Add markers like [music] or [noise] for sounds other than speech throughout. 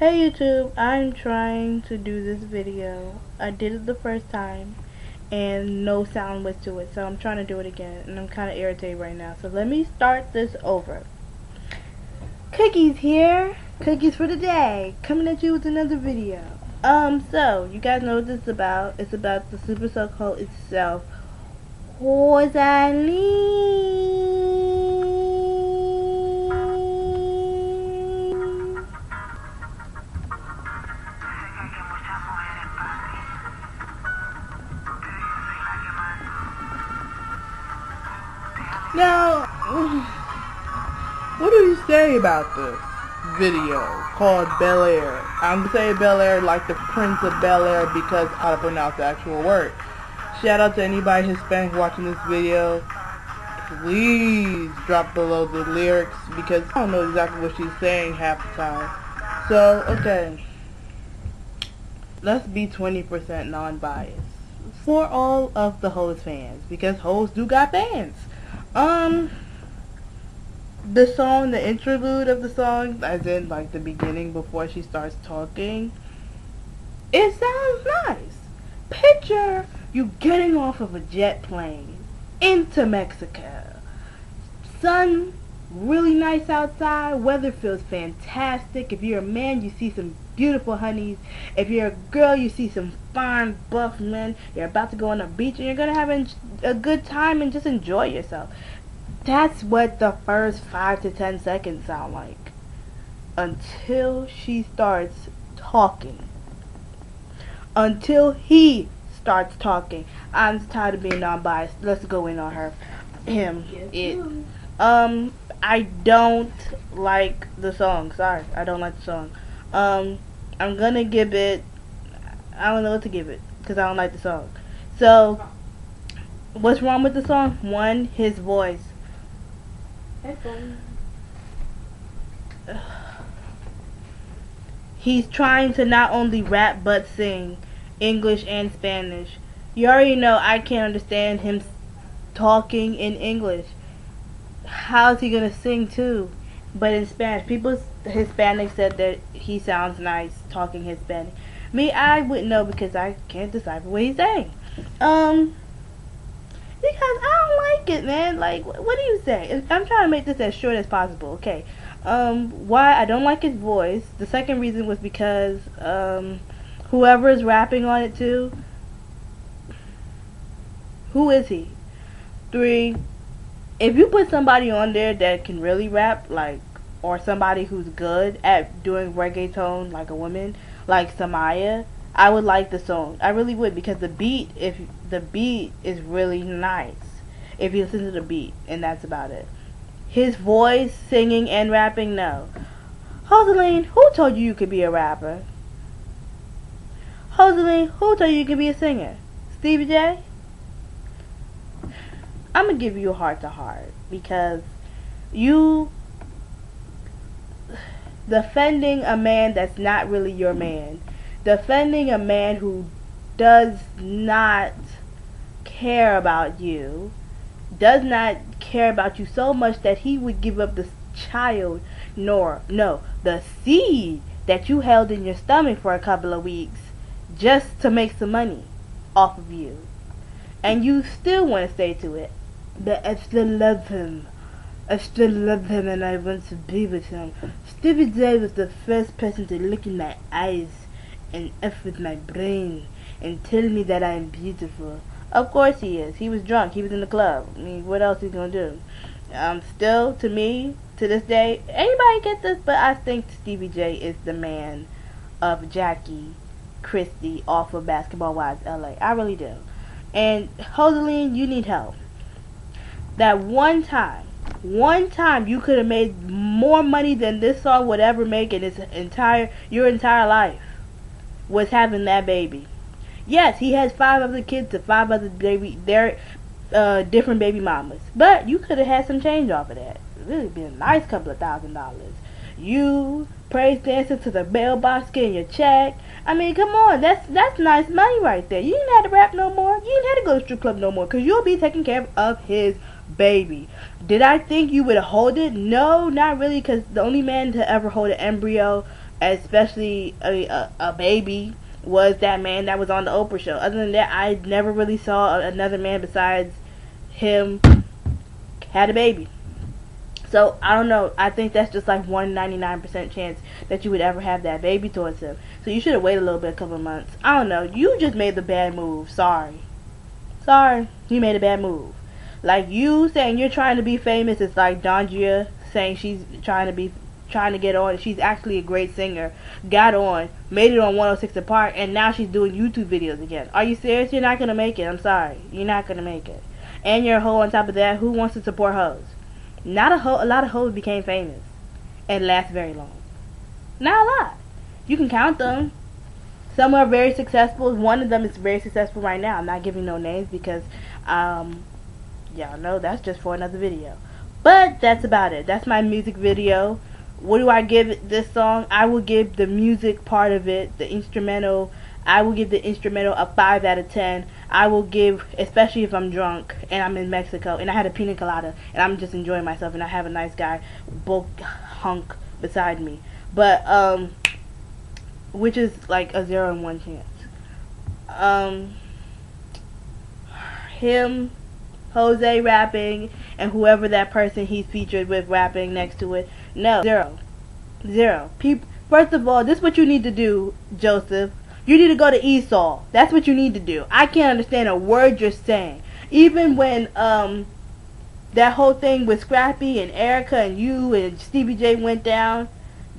Hey YouTube, I'm trying to do this video. I did it the first time and no sound was to it, so I'm trying to do it again and I'm kind of irritated right now. So let me start this over. Cookies here, cookies for the day, coming at you with another video. Um, so you guys know what this is about. It's about the Super Supercell cult itself. Rosalie. What do you say about this video called Bel Air? I'm saying Bel Air like the Prince of Bel Air because to pronounce the actual word. Shout out to anybody Hispanic watching this video. Please drop below the lyrics because I don't know exactly what she's saying half the time. So, okay. Let's be 20% non-biased. For all of the Hoes fans. Because Hoes do got fans. Um, the song, the interlude of the song, as in like the beginning before she starts talking, it sounds nice. Picture you getting off of a jet plane into Mexico. Sun really nice outside. Weather feels fantastic. If you're a man, you see some beautiful honeys. If you're a girl, you see some fine buff men. You're about to go on a beach and you're going to have a good time and just enjoy yourself. That's what the first 5 to 10 seconds sound like. Until she starts talking. Until he starts talking. I'm tired of being non-biased. Let's go in on her. Him. It. Um, I don't like the song. Sorry, I don't like the song. Um, I'm gonna give it. I don't know what to give it because I don't like the song. So, what's wrong with the song? One, his voice. [sighs] He's trying to not only rap but sing English and Spanish. You already know I can't understand him talking in English. How's he gonna sing too? But in Spanish, people Hispanic said that he sounds nice talking Hispanic. Me, I wouldn't know because I can't decipher what he's saying. Um, because I don't like it, man. Like, what do you say? I'm trying to make this as short as possible. Okay. Um, why I don't like his voice. The second reason was because um, whoever is rapping on it too. Who is he? Three. If you put somebody on there that can really rap, like, or somebody who's good at doing reggaeton, like a woman, like Samaya, I would like the song. I really would because the beat, if the beat is really nice, if you listen to the beat, and that's about it. His voice, singing and rapping, no. Joseline, who told you you could be a rapper? Joseline, who told you you could be a singer? Stevie J? I'm gonna give you a heart to heart because you defending a man that's not really your man, defending a man who does not care about you, does not care about you so much that he would give up the child, nor no, the seed that you held in your stomach for a couple of weeks just to make some money off of you. And you still want to stay to it. But I still love him. I still love him and I want to be with him. Stevie J was the first person to look in my eyes and F with my brain and tell me that I am beautiful. Of course he is. He was drunk. He was in the club. I mean, what else is he gonna do? Um, still, to me, to this day, anybody get this? But I think Stevie J is the man of Jackie Christie off of Basketball Wives LA. I really do. And Joseline, you need help. That one time, one time you could have made more money than this song would ever make in its entire your entire life was having that baby. Yes, he has five other kids to five other baby their uh, different baby mamas. But you could have had some change off of that. Really been a nice couple of thousand dollars. You praise dancing to the mailbox getting your check. I mean, come on, that's that's nice money right there. You didn't have to rap no more. You didn't have to go to strip club no more, cause you'll be taking care of his baby. Did I think you would hold it? No, not really, cause the only man to ever hold an embryo especially a, a, a baby, was that man that was on the Oprah show. Other than that, I never really saw another man besides him had a baby. So I don't know. I think that's just like one ninety nine percent chance that you would ever have that baby towards him. So you should have waited a little bit, a couple months. I don't know. You just made the bad move. Sorry, sorry. You made a bad move. Like you saying you're trying to be famous is like Dondria saying she's trying to be trying to get on. She's actually a great singer. Got on, made it on 106 & Park, and now she's doing YouTube videos again. Are you serious? You're not gonna make it. I'm sorry. You're not gonna make it. And you're a hoe on top of that. Who wants to support hoes? Not a hoe. A lot of hoes became famous and last very long. Not a lot. You can count them. Some are very successful. One of them is very successful right now. I'm not giving no names because, um, y'all know that's just for another video. But that's about it. That's my music video. What do I give this song? I will give the music part of it, the instrumental. I will give the instrumental a 5 out of 10. I will give, especially if I'm drunk and I'm in Mexico and I had a pina colada and I'm just enjoying myself and I have a nice guy, bulk hunk beside me. But, um, which is like a zero and one chance. Um, him, Jose rapping, and whoever that person he's featured with rapping next to it. No, zero. Zero. People, first of all, this is what you need to do, Joseph. You need to go to Esau. That's what you need to do. I can't understand a word you're saying. Even when um that whole thing with Scrappy and Erica and you and Stevie J went down,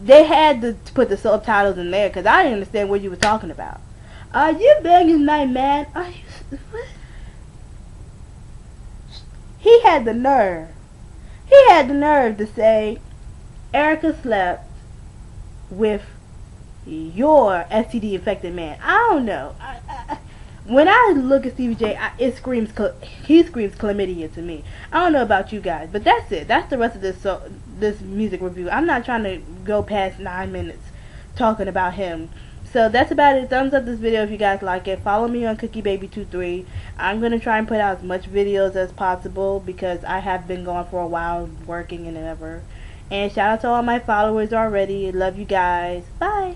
they had to put the subtitles in there because I didn't understand what you were talking about. Are you begging my man? Are you what? He had the nerve. He had the nerve to say Erica slept with your STD infected man. I don't know. I, I, when I look at Stevie J, I, it screams he screams chlamydia to me. I don't know about you guys, but that's it. That's the rest of this so this music review. I'm not trying to go past nine minutes talking about him. So that's about it. Thumbs up this video if you guys like it. Follow me on Cookie Baby 23. I'm gonna try and put out as much videos as possible because I have been gone for a while working and ever. And shout out to all my followers already. Love you guys. Bye.